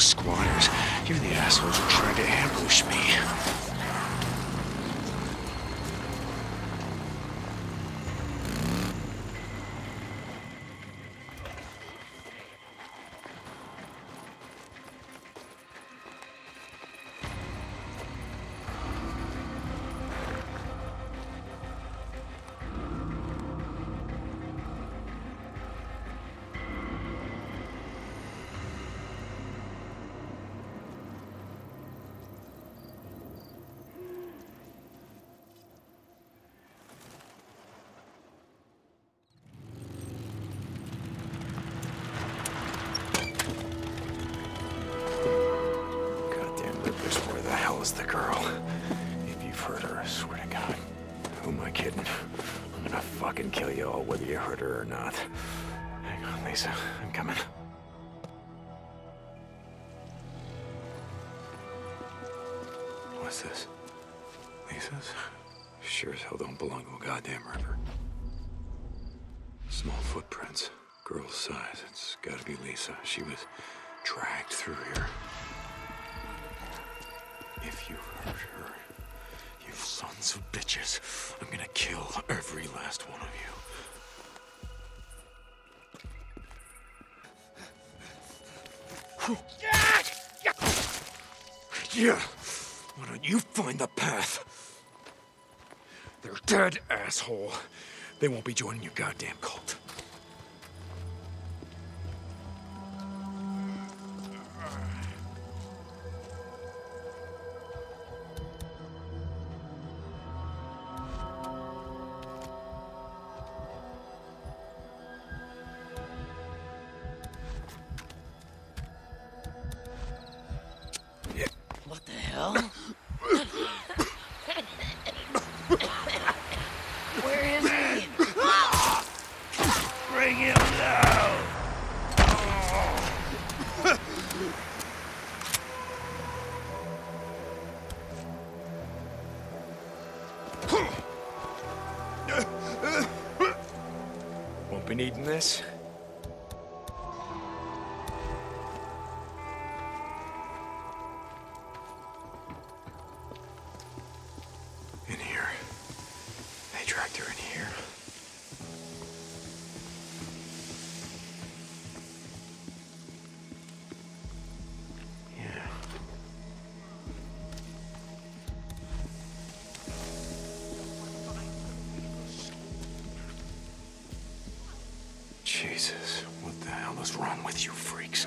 squatters. You're the assholes who tried to ambush me. The girl? If you've heard her, I swear to God. Who am I kidding? I'm gonna fucking kill you all whether you heard her or not. Hang on, Lisa. I'm coming. What's this? Lisa's? Sure as hell don't belong to a goddamn river. Small footprints. Girl's size. It's gotta be Lisa. She was dragged through here. If you hurt her, you sons of bitches, I'm gonna kill every last one of you. Yeah. Why don't you find the path? They're dead, asshole. They won't be joining your goddamn cult. Be Jesus, what the hell is wrong with you freaks?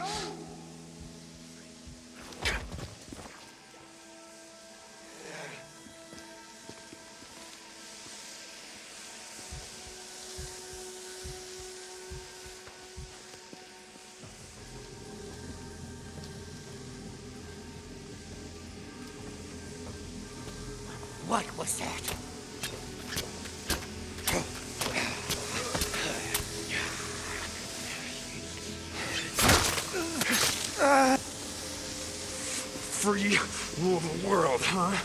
Free rule of the world, huh?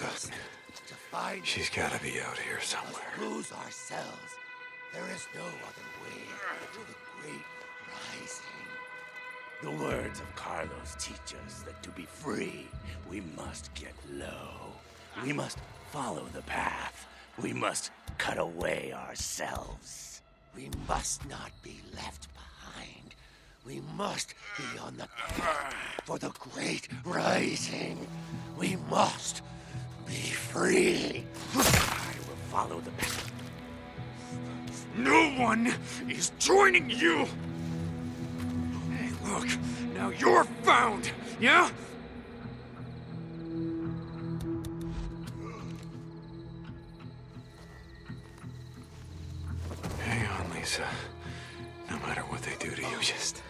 Are you, To find She's gotta be out here somewhere. lose ourselves. There is no other way to the great rising. The words of Carlos teach us that to be free, we must get low. We must follow the path. We must cut away ourselves. We must not be left behind. We must be on the path for the great rising. We must be free. I will follow the. No one is joining you! Hey, look, now you're found, yeah? Hang on, Lisa. No matter what they do to you, just...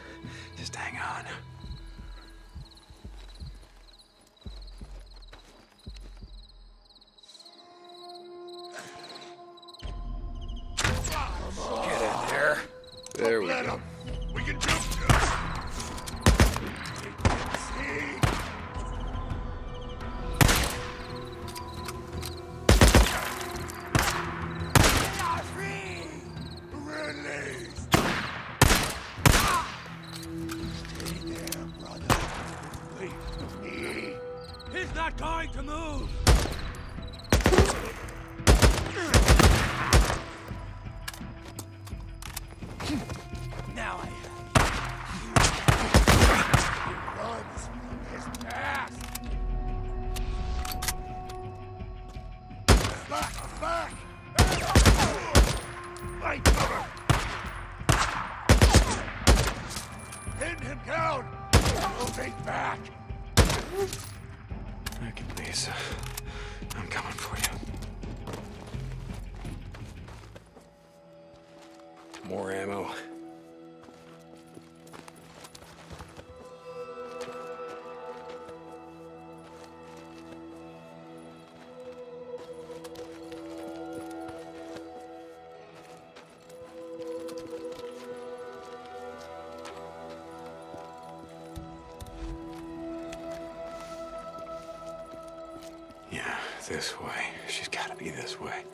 this way. She's gotta be this way.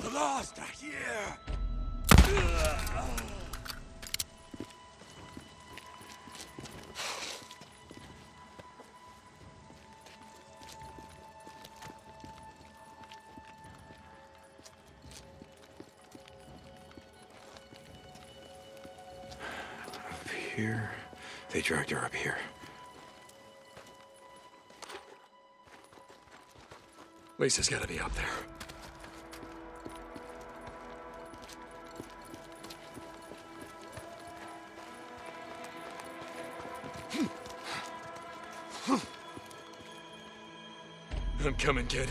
The lost are here! Lisa's gotta be up there. Hmm. Hmm. Hmm. I'm coming, kid.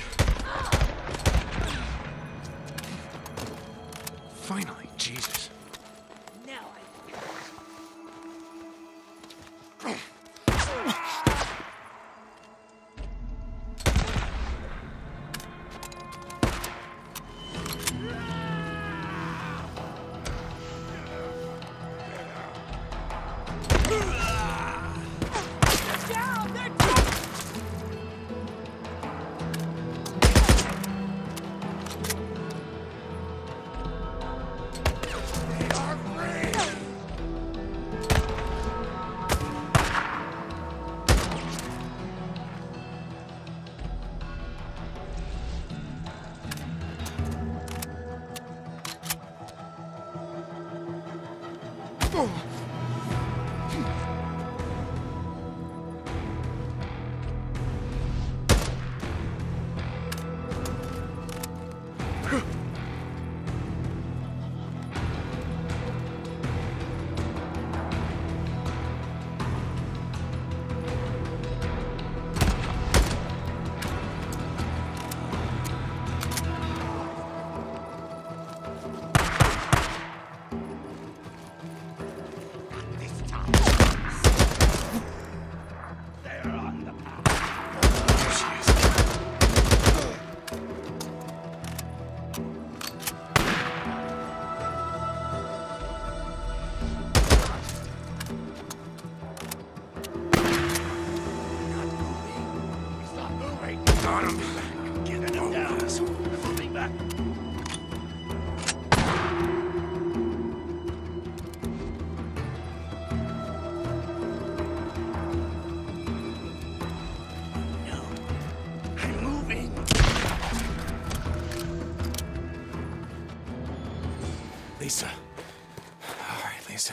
Lisa. All right, Lisa.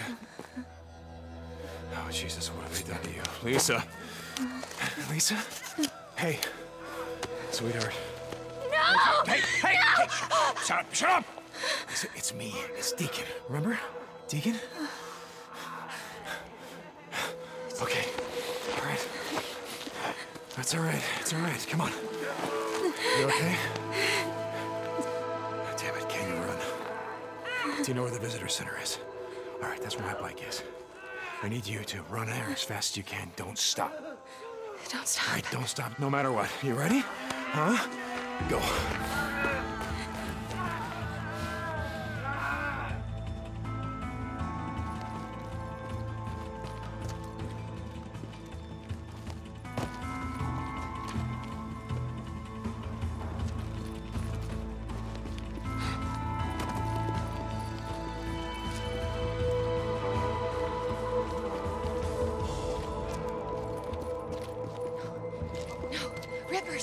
Oh, Jesus, what have they done to you? Lisa. Lisa? Hey. Sweetheart. No! Hey, hey, hey! Shut up, shut up! Lisa, it's me. It's Deacon. Remember? Deacon? Okay. All right. That's all right. It's all right. Come on. You okay? You know where the visitor center is? All right, that's where my bike is. I need you to run there as fast as you can. Don't stop. Don't stop. All right, don't stop no matter what. You ready? Huh? Go.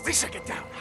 Rippers. Lisa, get down.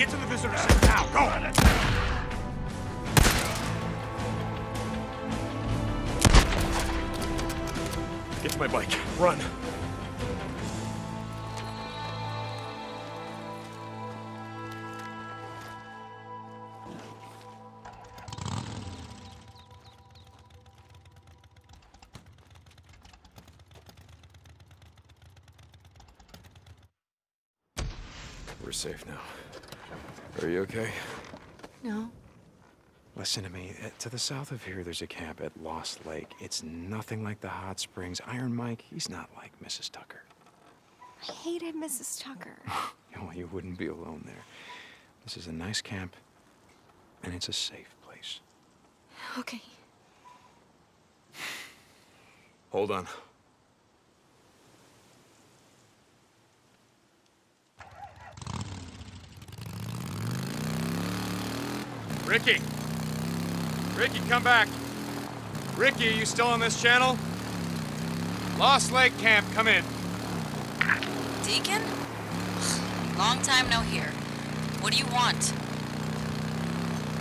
Get to the visitor center now. Go. Get to my bike. Run. We're safe now. Okay? No. Listen to me. Uh, To the south of here, there's a camp at Lost Lake. It's nothing like the hot springs. Iron Mike, he's not like Mrs. Tucker. I hated Mrs. Tucker. Well, you wouldn't be alone there. This is a nice camp, and it's a safe place. Okay. Hold on. Rikki! Rikki, come back! Rikki, are you still on this channel? Lost Lake Camp, come in. Deacon? Long time no hear. What do you want?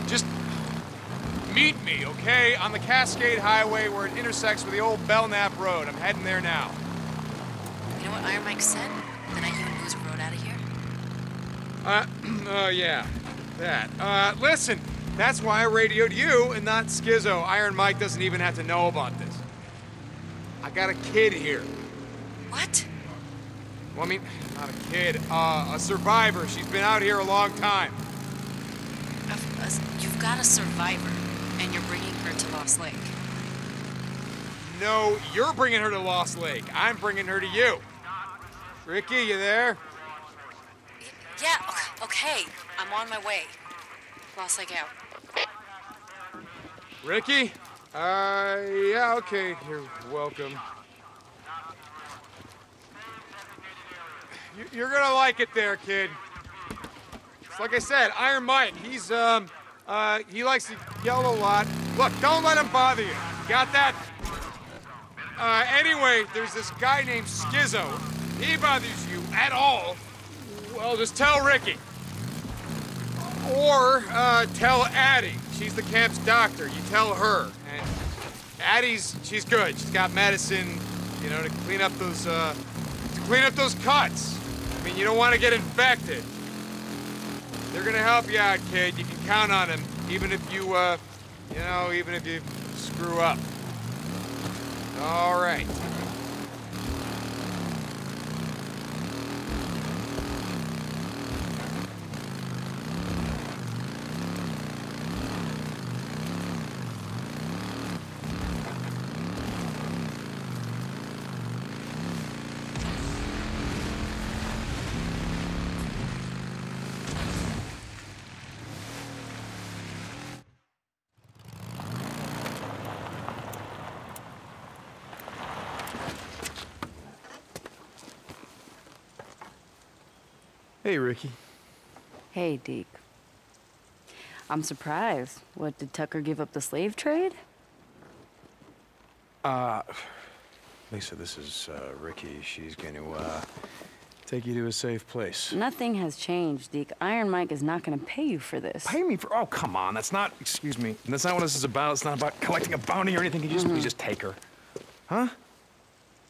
Just meet me, okay? On the Cascade Highway where it intersects with the old Belknap Road. I'm heading there now. You know what Iron Mike said? The night you and Boozer rode out of here? Uh, oh yeah, that. Uh, listen, that's why I radioed you and not Skizzo. Iron Mike doesn't even have to know about this. I got a kid here. What? Well, I mean, not a kid, uh, a survivor. She's been out here a long time. You've got a survivor, and you're bringing her to Lost Lake. No, you're bringing her to Lost Lake. I'm bringing her to you. Rikki, you there? Yeah, okay. I'm on my way. Lost Lake out. Rikki? Uh, yeah, okay. You're welcome. You- You're gonna like it there, kid. Like I said, Iron Mike, he's, um, uh, he likes to yell a lot. Look, don't let him bother you. Got that? Uh, anyway, there's this guy named Skizzo. He bothers you at all. Well, just tell Rikki. Or uh, tell Addie. She's the camp's doctor. You tell her. And Addie's she's good. She's got medicine, you know, to clean up those uh, to clean up those cuts. I mean, you don't want to get infected. They're gonna help you out, kid. You can count on them, even if you, uh, you know, even if you screw up. All right. Hey, Rikki. Hey, Deke. I'm surprised. What, did Tucker give up the slave trade? Uh, Lisa, this is uh, Rikki. She's going to uh, Take you to a safe place. Nothing has changed, Deke. Iron Mike is not gonna pay you for this. Pay me for. Oh, come on. That's not. Excuse me. That's not what this is about. It's not about collecting a bounty or anything. Can you just please just take her? Huh?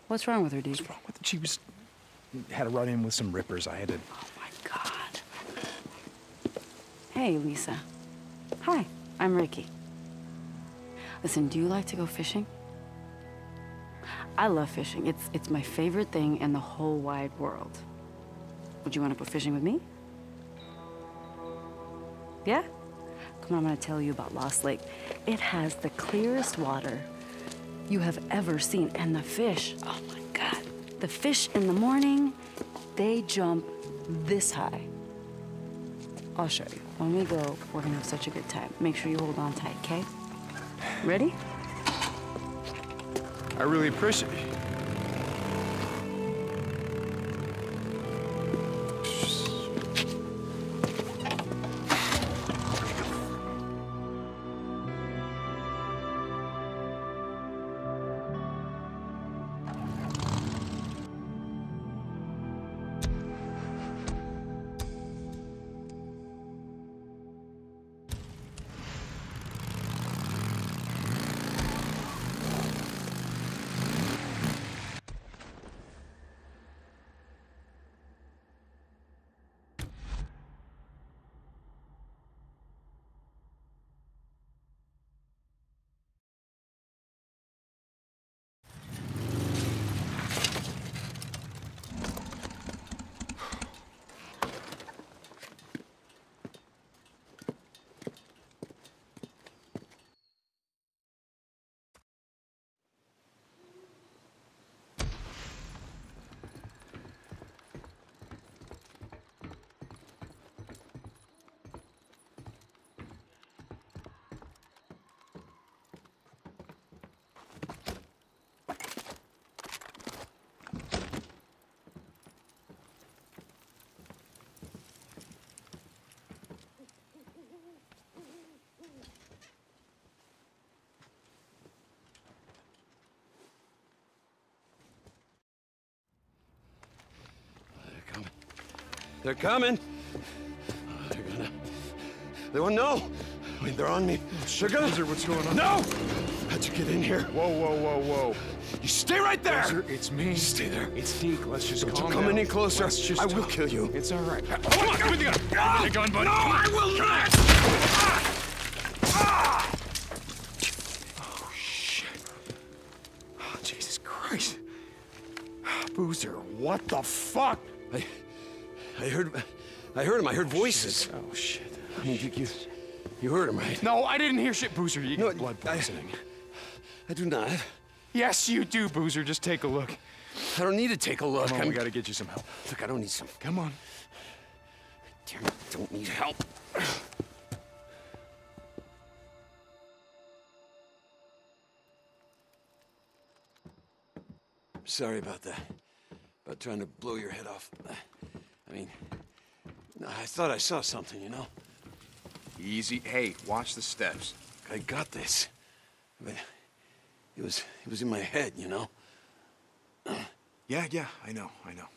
What's wrong with her, Deke? What's wrong with it? She was. Had a run in with some rippers. I had to. Hey, Lisa. Hi, I'm Rikki. Listen, do you like to go fishing? I love fishing. It's it's my favorite thing in the whole wide world. Would you want to go fishing with me? Yeah? Come on, I'm gonna tell you about Lost Lake. It has the clearest water you have ever seen, and the fish, oh my god. The fish in the morning, they jump this high. I'll show you. When we go, we're gonna have such a good time. Make sure you hold on tight, okay? Ready? I really appreciate They're coming. They're gonna. They won't know. I mean, they're on me. They're gonna. What's going on? No! How'd you get in here? Whoa, whoa, whoa, whoa. You stay right there! Boozer, it's me. Stay there. It's Deke. Let's just Don't you come down. any closer. Let's just I will talk. kill you. It's all right. Come on, give me the gun. Give me the gun, buddy. No, I will not! Ah! Ah! Oh, shit. Oh, Jesus Christ. Boozer, what the fuck? I, I heard, I heard him. I heard oh, voices. Oh, shit. I mean, you, you, you heard him, right? No, I didn't hear shit, Boozer. You No, blood I- poisoning. I do not. Yes, you do, Boozer. Just take a look. I don't need to take a look. Come on, I'm- we gotta get you some help. Look, I don't need some. Come on. Damn it, I don't need help. Sorry about that. About trying to blow your head off. I mean, I thought I saw something, you know? Easy. Hey, watch the steps. I got this. But it was it was in my head, you know? Yeah, yeah, I know, I know.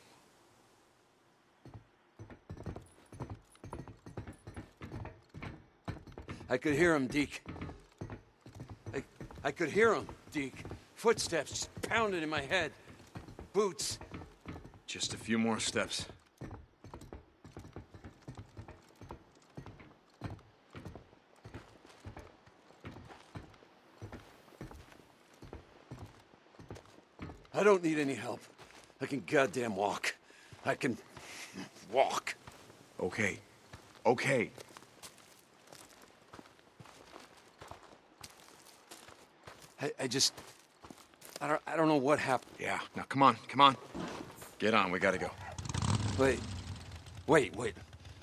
I could hear him, Deke. I, I could hear him, Deke. Footsteps just pounding in my head. Boots. Just a few more steps. I don't need any help. I can goddamn walk. I can walk. Okay. Okay. I, I just. I don't, I don't know what happened. Yeah. Now, come on. Come on. Get on. We gotta go. Wait. Wait, wait.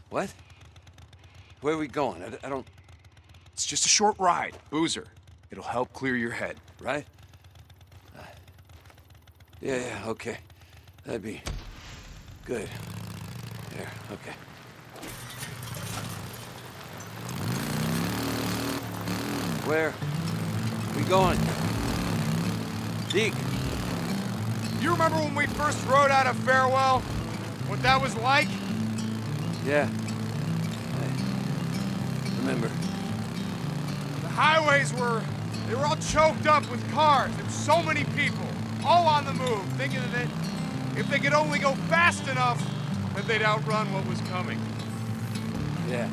What? Where are we going? I, I don't. It's just a short ride. Boozer. It'll help clear your head. Right? Yeah, yeah, okay. That'd be good. There, okay. Where? We going? Deke, You remember when we first rode out of Farewell? What that was like? Yeah. I remember. The highways were, they were all choked up with cars and so many people, all on the move, thinking that if they could only go fast enough, that they'd outrun what was coming. Yeah.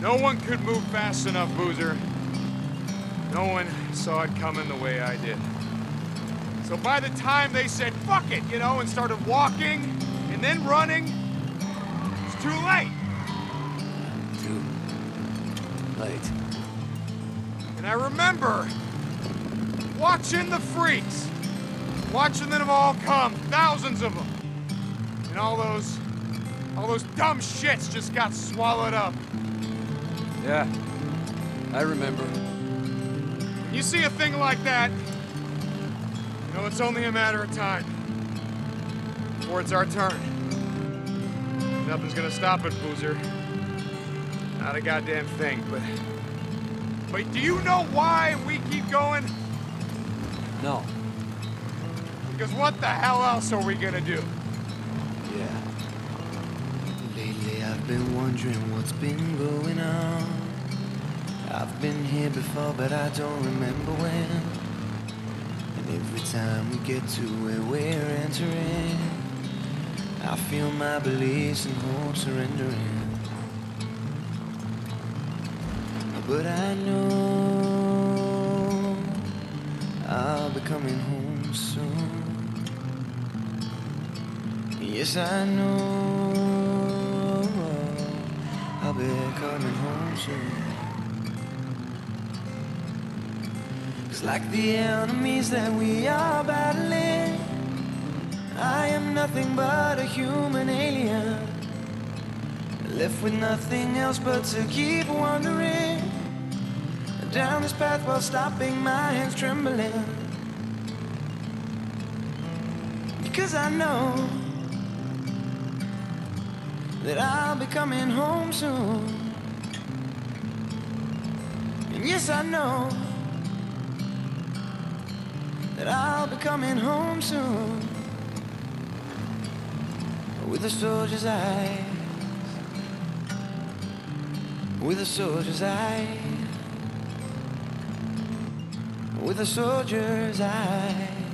No one could move fast enough, Boozer. No one saw it coming the way I did. So by the time they said, fuck it, you know, and started walking and then running, it's too late. Too late. And I remember watching the freaks, watching them all come, thousands of them. And all those, all those dumb shits just got swallowed up. Yeah. I remember. When you see a thing like that, you know it's only a matter of time before it's our turn. Nothing's gonna stop it, Boozer. Not a goddamn thing, but... But do you know why we keep going? No. Because what the hell else are we gonna do? Yeah. Lately I've been wondering what's been going on. I've been here before, but I don't remember when. And every time we get to where we're entering, I feel my beliefs and hope surrendering. But I know I'll be coming home soon. Yes, I know I'll be coming home soon. It's like the enemies that we are battling. I am nothing but a human alien. Left with nothing else but to keep wandering down this path while stopping my hands trembling. Because I know that I'll be coming home soon. And yes, I know that I'll be coming home soon. With a soldier's eyes, with a soldier's eyes, with a soldier's eyes.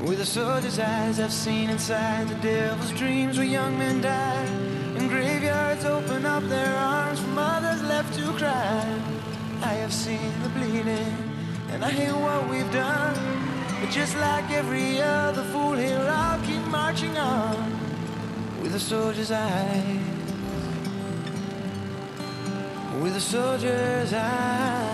With a soldier's eyes, I've seen inside the devil's dreams where young men die. And graveyards open up their arms for mothers left to cry. I have seen the bleeding, and I hear what we've done. But just like every other fool here, I'll keep marching on with a soldier's eyes. With a soldier's eyes.